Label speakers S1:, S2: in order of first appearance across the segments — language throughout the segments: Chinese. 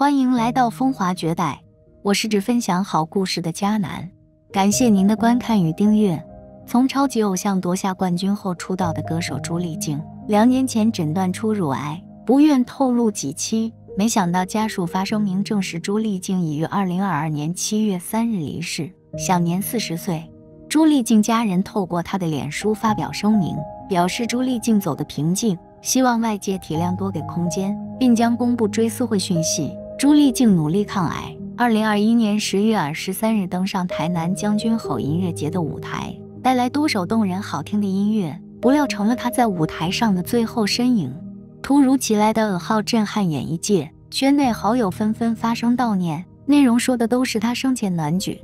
S1: 欢迎来到风华绝代，我是只分享好故事的佳楠。感谢您的观看与订阅。从超级偶像夺下冠军后出道的歌手朱丽静，两年前诊断出乳癌，不愿透露几期，没想到家属发声明证实朱丽静已于二零二二年七月三日离世，享年四十岁。朱丽静家人透过她的脸书发表声明，表示朱丽静走得平静，希望外界体谅，多给空间，并将公布追思会讯息。朱丽静努力抗癌。二零二一年十月二十三日登上台南将军吼音乐节的舞台，带来多首动人好听的音乐，不料成了她在舞台上的最后身影。突如其来的噩耗震撼演艺界，圈内好友纷纷发声悼念，内容说的都是她生前暖举、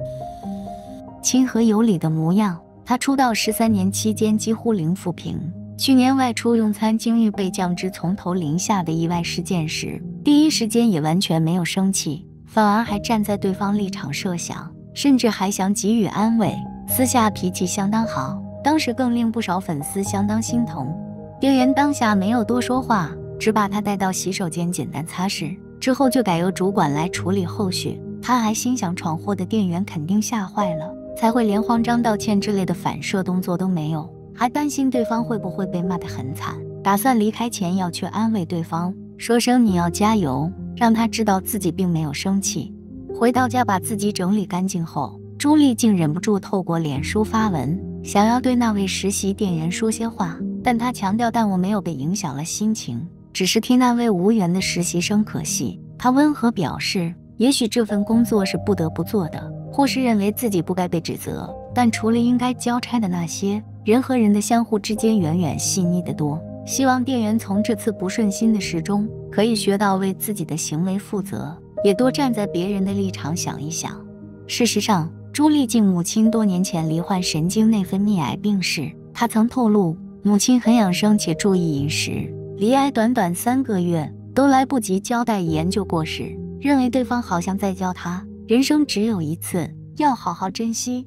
S1: 亲和有礼的模样。她出道十三年期间几乎零负评。去年外出用餐，经遇被酱汁从头淋下的意外事件时，第一时间也完全没有生气，反而还站在对方立场设想，甚至还想给予安慰。私下脾气相当好，当时更令不少粉丝相当心疼。店员当下没有多说话，只把他带到洗手间简单擦拭，之后就改由主管来处理后续。他还心想，闯祸的店员肯定吓坏了，才会连慌张道歉之类的反射动作都没有。还担心对方会不会被骂得很惨，打算离开前要去安慰对方，说声你要加油，让他知道自己并没有生气。回到家把自己整理干净后，朱丽竟忍不住透过脸书发文，想要对那位实习店员说些话，但她强调，但我没有被影响了心情，只是替那位无缘的实习生可惜。她温和表示，也许这份工作是不得不做的，或是认为自己不该被指责，但除了应该交差的那些。人和人的相互之间远远细腻得多。希望店员从这次不顺心的事中可以学到为自己的行为负责，也多站在别人的立场想一想。事实上，朱丽静母亲多年前罹患神经内分泌癌病逝，她曾透露，母亲很养生且注意饮食，离癌短短三个月都来不及交代研究过时，认为对方好像在教她，人生只有一次，要好好珍惜。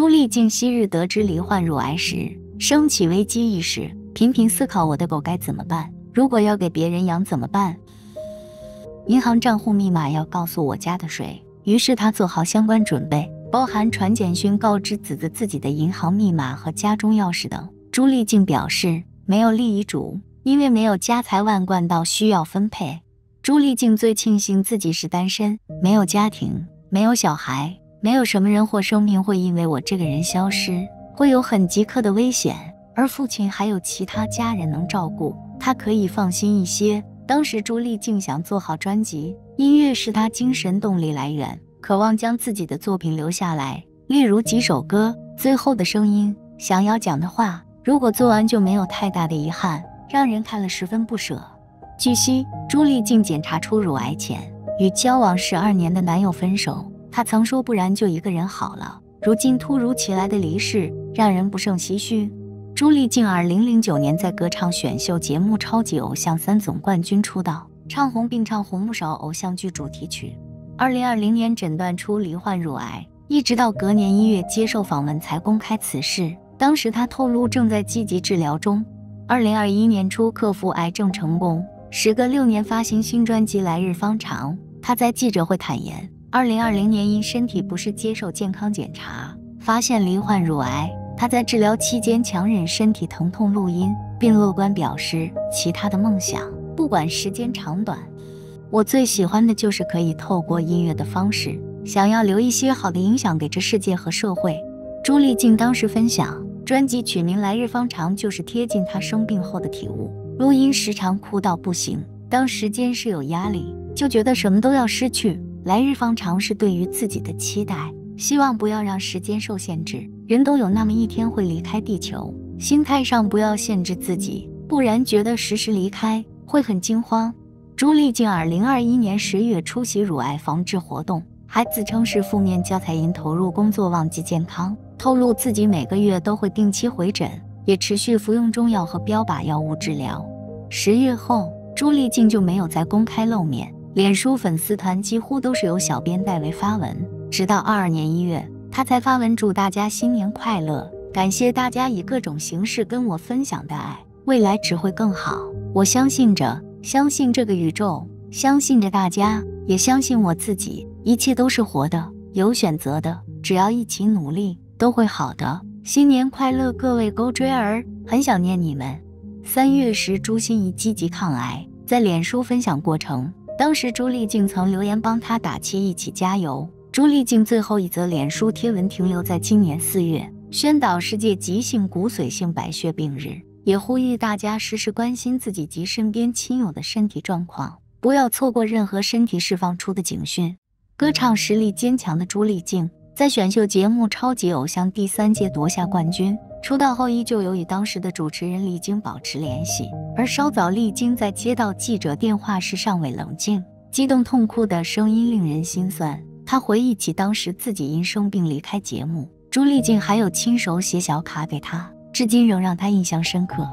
S1: 朱丽静昔日得知罹患乳癌时，升起危机意识，频频思考：我的狗该怎么办？如果要给别人养怎么办？银行账户密码要告诉我家的谁？于是她做好相关准备，包含传简讯告知子子自己的银行密码和家中钥匙等。朱丽静表示没有立遗嘱，因为没有家财万贯到需要分配。朱丽静最庆幸自己是单身，没有家庭，没有小孩。没有什么人或生命会因为我这个人消失，会有很即刻的危险。而父亲还有其他家人能照顾，他可以放心一些。当时朱丽静想做好专辑，音乐是她精神动力来源，渴望将自己的作品留下来。例如几首歌，最后的声音，想要讲的话，如果做完就没有太大的遗憾，让人看了十分不舍。据悉，朱丽静检查出乳癌前，与交往十二年的男友分手。他曾说，不然就一个人好了。如今突如其来的离世，让人不胜唏嘘。朱丽静二零零九年在歌唱选秀节目《超级偶像三》总冠军出道，唱红并唱红不少偶像剧主题曲。二零二零年诊断出罹患乳癌，一直到隔年一月接受访问才公开此事。当时他透露正在积极治疗中。二零二一年初克服癌症成功，时隔六年发行新专辑《来日方长》。他在记者会坦言。二零二零年因身体不适接受健康检查，发现罹患乳癌。他在治疗期间强忍身体疼痛录音，并乐观表示其他的梦想不管时间长短，我最喜欢的就是可以透过音乐的方式，想要留一些好的影响给这世界和社会。朱丽静当时分享，专辑取名《来日方长》就是贴近她生病后的体悟。录音时常哭到不行，当时间是有压力，就觉得什么都要失去。来日方长是对于自己的期待，希望不要让时间受限制。人都有那么一天会离开地球，心态上不要限制自己，不然觉得时时离开会很惊慌。朱丽静二零二一年十月出席乳癌防治活动，还自称是负面教材因投入工作忘记健康，透露自己每个月都会定期回诊，也持续服用中药和标靶药物治疗。十月后，朱丽静就没有再公开露面。脸书粉丝团几乎都是由小编代为发文，直到二二年一月，他才发文祝大家新年快乐，感谢大家以各种形式跟我分享的爱，未来只会更好。我相信着，相信这个宇宙，相信着大家。也相信我自己，一切都是活的，有选择的，只要一起努力，都会好的。新年快乐，各位钩追儿，很想念你们。三月时，朱心怡积极抗癌，在脸书分享过程。当时朱丽静曾留言帮他打气，一起加油。朱丽静最后一则脸书贴文停留在今年四月，宣导世界急性骨髓性白血病日，也呼吁大家时时关心自己及身边亲友的身体状况，不要错过任何身体释放出的警讯。歌唱实力坚强的朱丽静。在选秀节目《超级偶像》第三届夺下冠军，出道后依旧有与当时的主持人丽晶保持联系。而稍早，丽晶在接到记者电话时尚未冷静，激动痛哭的声音令人心酸。她回忆起当时自己因生病离开节目，朱丽静还有亲手写小卡给她，至今仍让她印象深刻。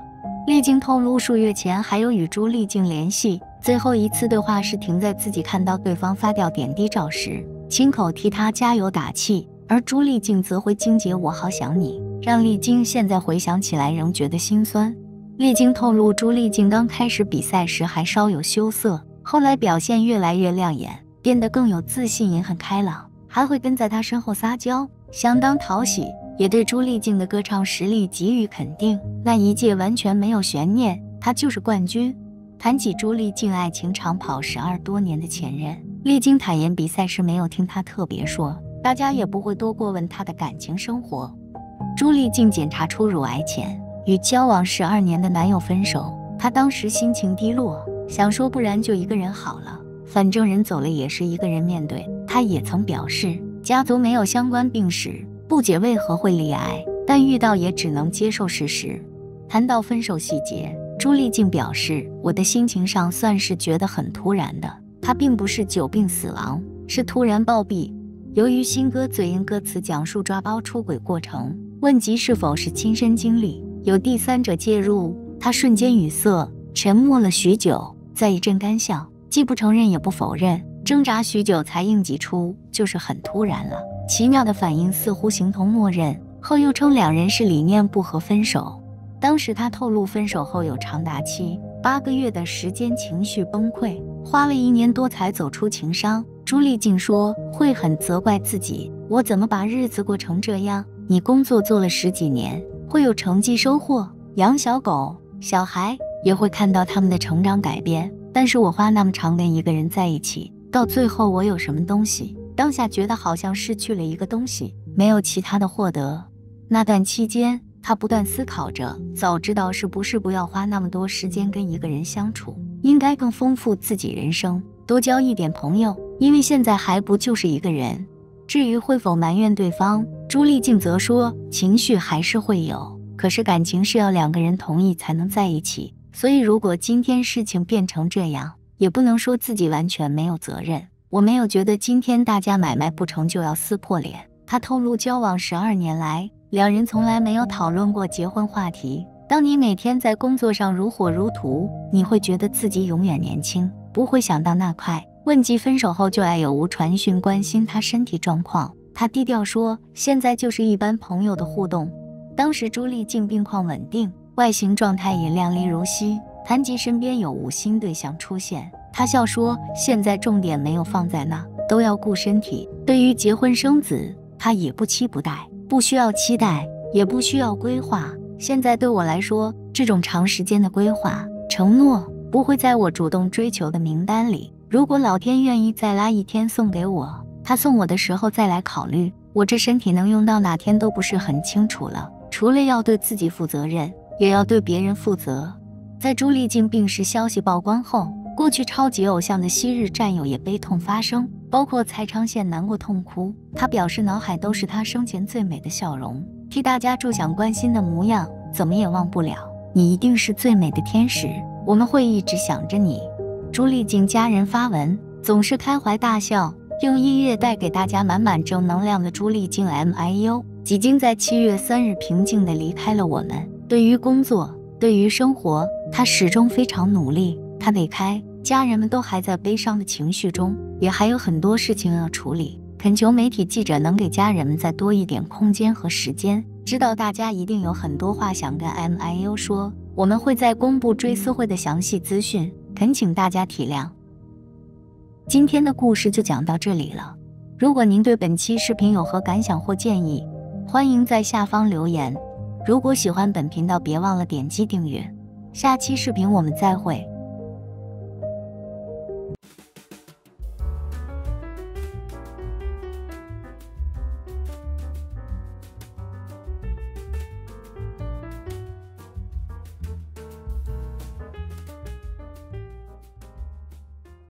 S1: 丽晶透露，数月前还有与朱丽静联系，最后一次对话是停在自己看到对方发掉点滴照时。亲口替他加油打气，而朱丽静则回：“晶姐，我好想你。”让丽晶现在回想起来仍觉得心酸。丽晶透露，朱丽静刚开始比赛时还稍有羞涩，后来表现越来越亮眼，变得更有自信，也很开朗，还会跟在她身后撒娇，相当讨喜，也对朱丽静的歌唱实力给予肯定。那一届完全没有悬念，她就是冠军。谈起朱丽静爱情长跑十二多年的前任。丽晶坦言，比赛时没有听他特别说，大家也不会多过问她的感情生活。朱丽静检查出乳癌前，与交往十二年的男友分手，她当时心情低落，想说不然就一个人好了，反正人走了也是一个人面对。她也曾表示，家族没有相关病史，不解为何会罹癌，但遇到也只能接受事实。谈到分手细节，朱丽静表示，我的心情上算是觉得很突然的。他并不是久病死亡，是突然暴毙。由于新歌嘴硬歌词讲述抓包出轨过程，问及是否是亲身经历，有第三者介入，他瞬间语塞，沉默了许久，再一阵干笑，既不承认也不否认，挣扎许久才应急出，就是很突然了。奇妙的反应似乎形同默认，后又称两人是理念不合分手。当时他透露，分手后有长达七八个月的时间情绪崩溃。花了一年多才走出情伤，朱丽静说会很责怪自己，我怎么把日子过成这样？你工作做了十几年，会有成绩收获，养小狗、小孩也会看到他们的成长改变。但是我花那么长跟一个人在一起，到最后我有什么东西？当下觉得好像失去了一个东西，没有其他的获得。那段期间。他不断思考着，早知道是不是不要花那么多时间跟一个人相处，应该更丰富自己人生，多交一点朋友。因为现在还不就是一个人。至于会否埋怨对方，朱丽静则说，情绪还是会有，可是感情是要两个人同意才能在一起。所以如果今天事情变成这样，也不能说自己完全没有责任。我没有觉得今天大家买卖不成就要撕破脸。他透露，交往十二年来。两人从来没有讨论过结婚话题。当你每天在工作上如火如荼，你会觉得自己永远年轻，不会想到那块。问及分手后就爱有无传讯关心他身体状况，他低调说现在就是一般朋友的互动。当时朱丽静病况稳定，外形状态也靓丽如昔。谈及身边有无新对象出现，他笑说现在重点没有放在那，都要顾身体。对于结婚生子，他也不期不待。不需要期待，也不需要规划。现在对我来说，这种长时间的规划、承诺不会在我主动追求的名单里。如果老天愿意再拉一天送给我，他送我的时候再来考虑。我这身体能用到哪天都不是很清楚了。除了要对自己负责任，也要对别人负责。在朱丽静病逝消息曝光后，过去超级偶像的昔日战友也悲痛发声。包括蔡昌宪难过痛哭，他表示脑海都是他生前最美的笑容，替大家祝想关心的模样，怎么也忘不了。你一定是最美的天使，我们会一直想着你。朱丽静家人发文，总是开怀大笑，用音乐带给大家满满正能量的朱丽静 M I U，几经在七月三日平静地离开了我们。对于工作，对于生活，她始终非常努力。她离开。家人们都还在悲伤的情绪中，也还有很多事情要处理。恳求媒体记者能给家人们再多一点空间和时间。知道大家一定有很多话想跟 M I U 说，我们会在公布追思会的详细资讯，恳请大家体谅。今天的故事就讲到这里了。如果您对本期视频有何感想或建议，欢迎在下方留言。如果喜欢本频道，别忘了点击订阅。下期视频我们再会。